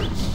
eyes.